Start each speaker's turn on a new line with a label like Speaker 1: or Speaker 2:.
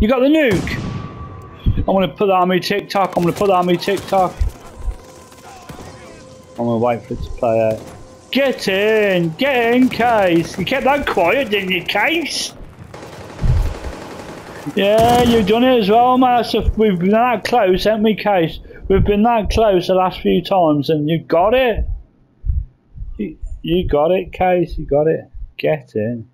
Speaker 1: You got the nuke? I'm gonna put that on me TikTok. I'm gonna put that on me TikTok. I'm gonna wait for it to play out. Get in! Get in, Case! You kept that quiet, didn't you, Case? Yeah, you've done it as well, mate. We've been that close, haven't we, Case? We've been that close the last few times, and you got it. You, you got it, Case. You got it. Get in.